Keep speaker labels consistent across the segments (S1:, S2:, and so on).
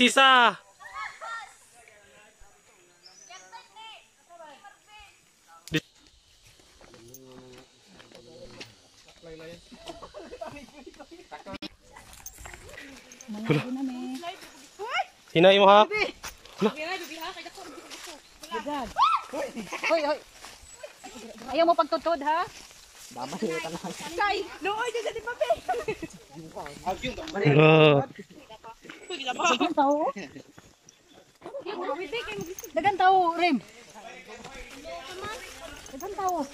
S1: Prinsesa! Hinay mo ha?
S2: Hoy, hoy. Ayaw mo pagtutod ha?
S3: Kay, looy dyan sa di pa, be.
S2: Dagan tahu. Rim. Dagan tahu.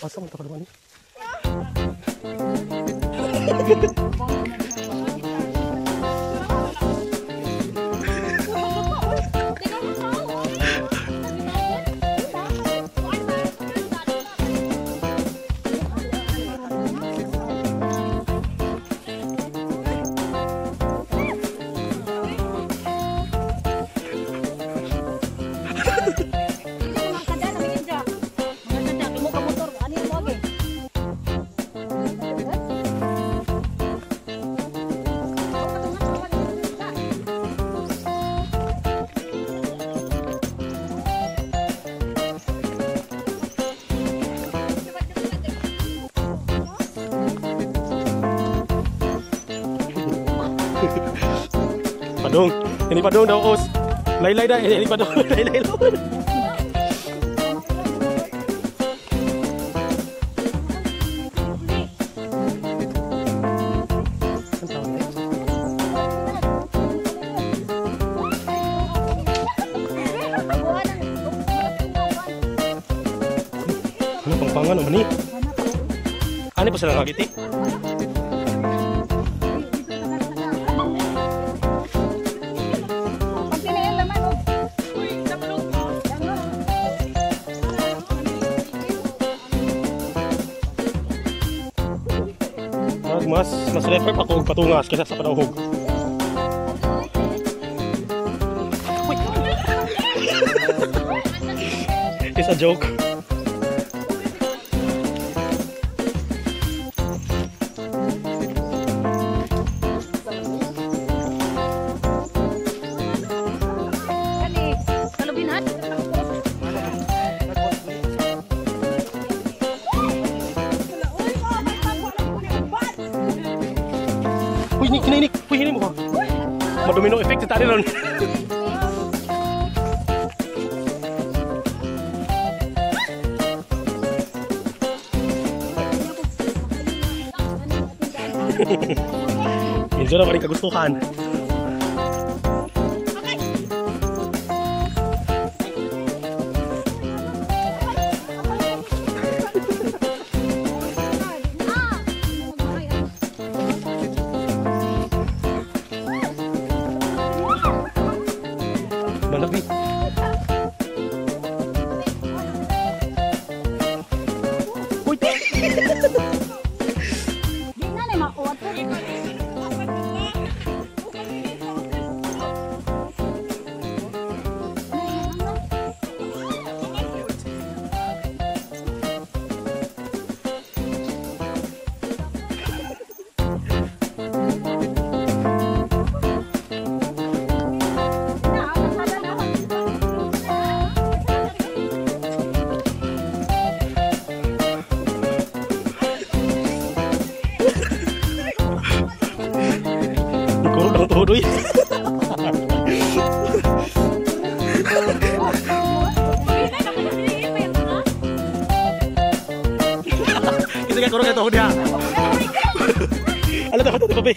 S2: Pasang tak
S1: ada? Ini padung daw os. Laylay dah. Ini padung. Lo. Ano pang pangan naman ni? Ano pa sila nakagiti? Mas refer pa kung patungas kaysa sa panahog. It's a joke. Uy, ni kinainik. Uy, hini mo. Madomino effect sa tali ron. Medyo na pa rin kagustuhan. Bye. Sige, kurong ito. Huwag niya. Alam,
S2: tapos.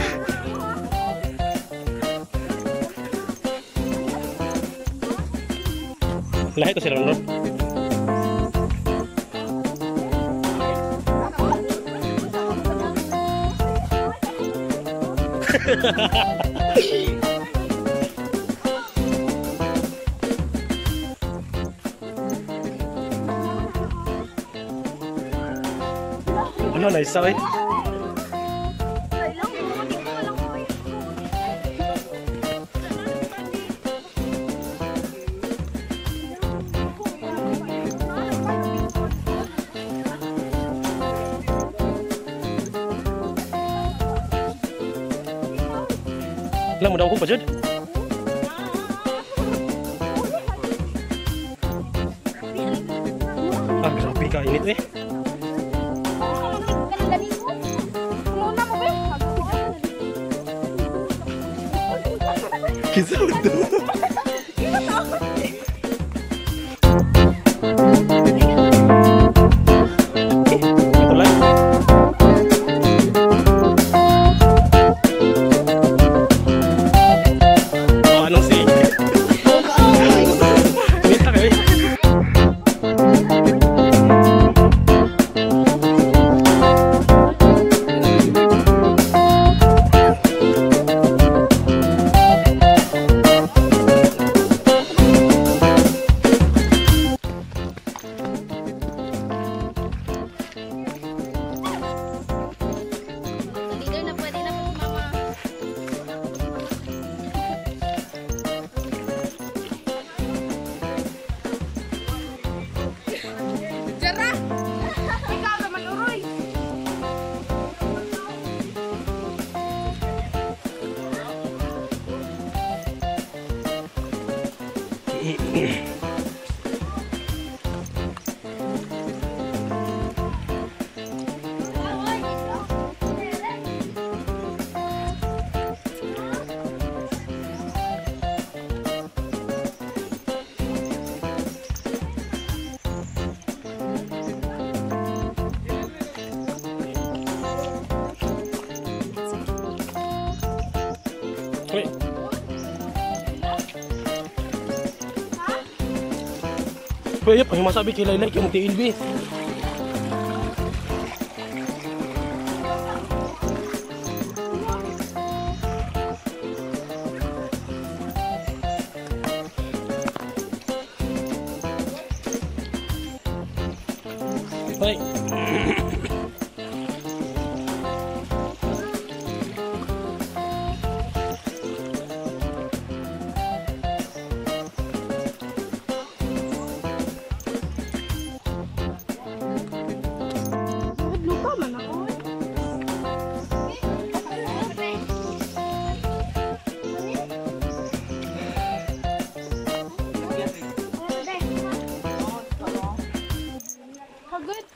S2: Ano, nice eh. Alam mo daw ko pa dyan. Ah, grabe ka. Init eh. Yeah. yep, ang masabi kay Laylay yung. Uy.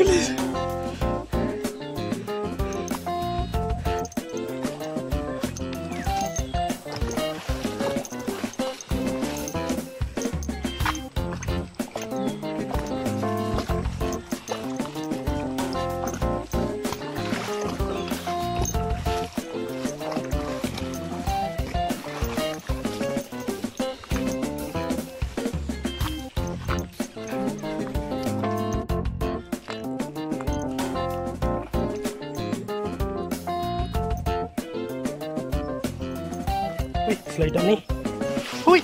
S3: Teşekkürler. later ni. Hui!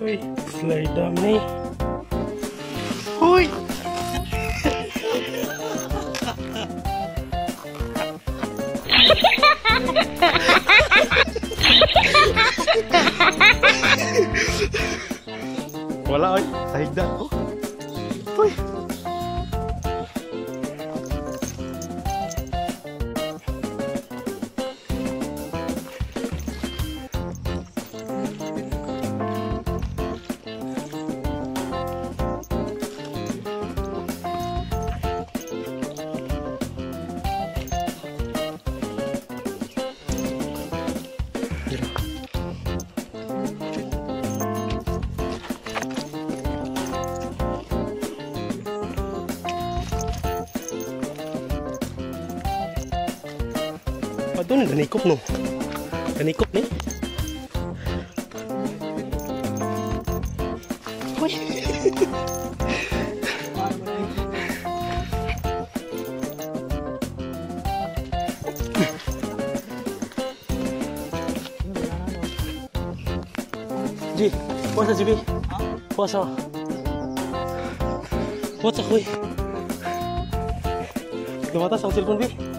S3: Hui, later ni. Hui! Wala ay, sahig na ako. Aduh, udah nikup no. Udah nikup nih. Wih. Ji, puasa Ji, puasa. Puasa, kuy. Lumata sa silpon, Bi.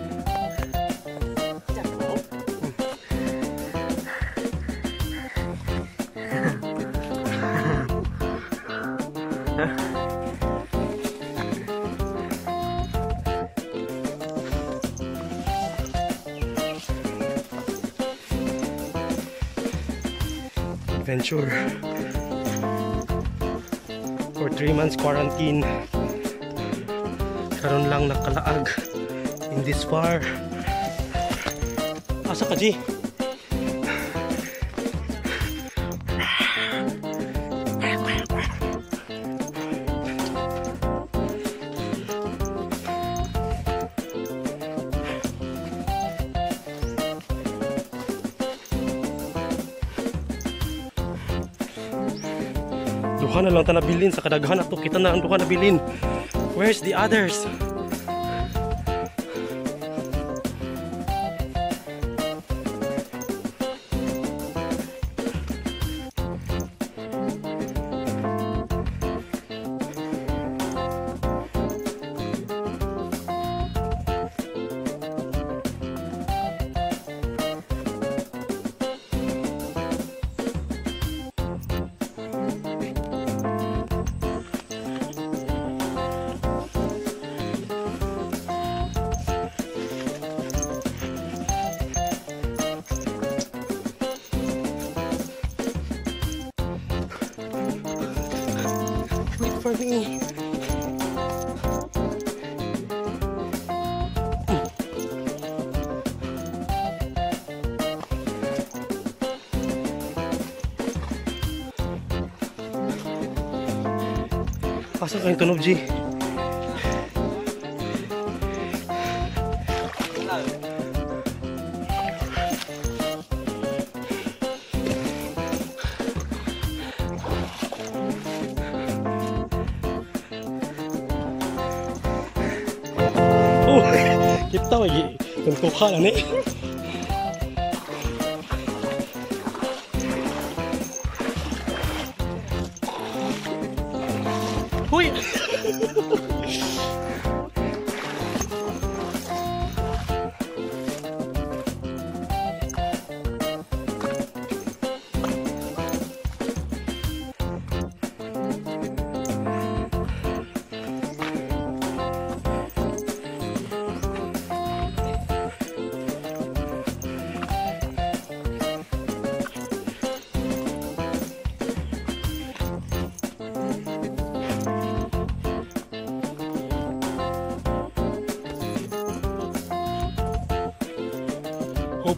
S3: Adventure. For 3 months quarantine. Karon lang nakalaag in this far. Asa ka G? Lang ta nabilin sa kadaghan ato kita na ang duha nabilin. Where's the others? Pasok kayong tunog, G. Oh, kita lagi. Tentu hal ni. Tchau.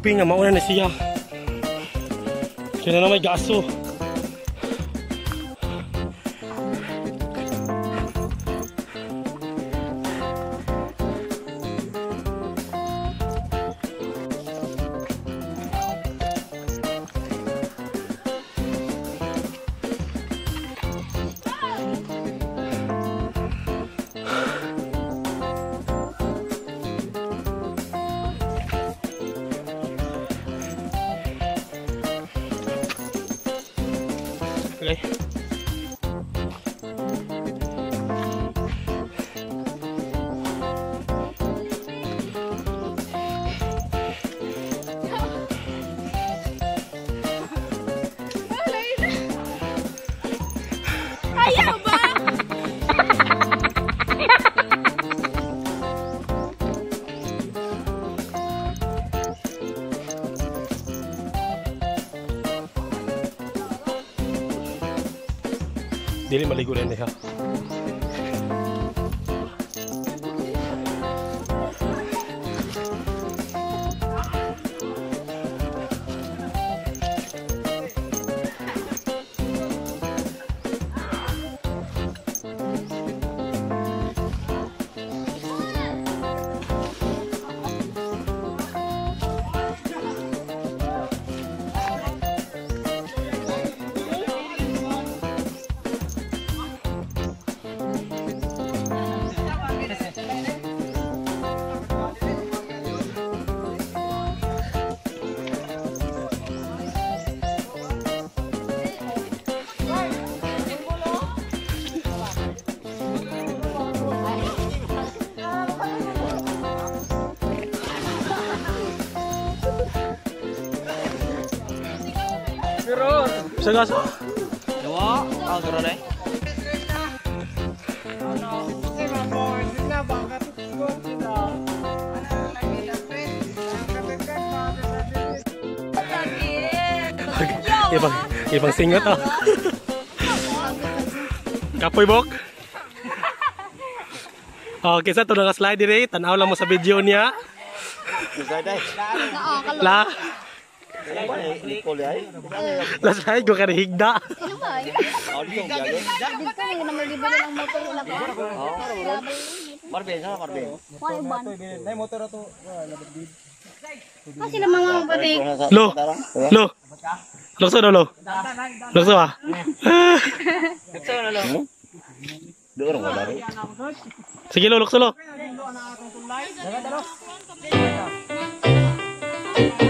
S3: Hoping nga mauna na siya. Kaya na may gaso. maligo na. Sagas.
S4: Dua, ah, garo deh.
S3: Ibang ibang singot ah. Kapoy bok. Oh, kisa to naka-slide dire, tanaw lang mo sa video niya. La. La slide ko kani higda.
S1: Dito yung namalibre ng motor na ko.
S4: Marbin, sana Marbin.
S1: Why ban? Ah, sila mga batik.
S3: Lo. Lo. Lukso do lo. Ah.
S4: Doon mo dari.
S3: Sige lo, lukso lo.
S4: Itu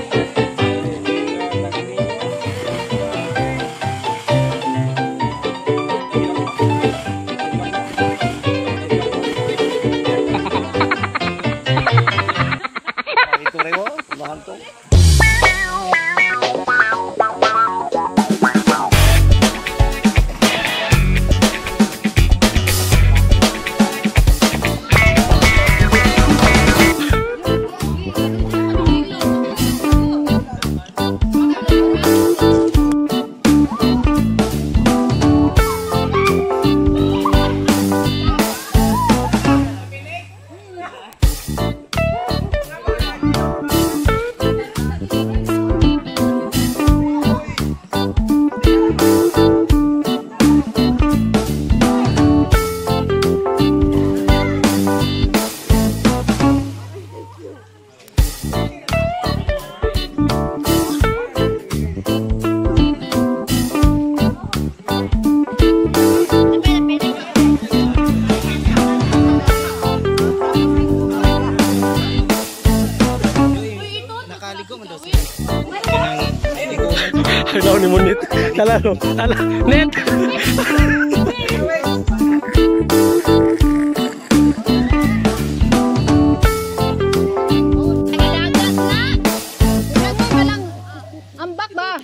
S3: Tala. Net.
S1: Ambak ba?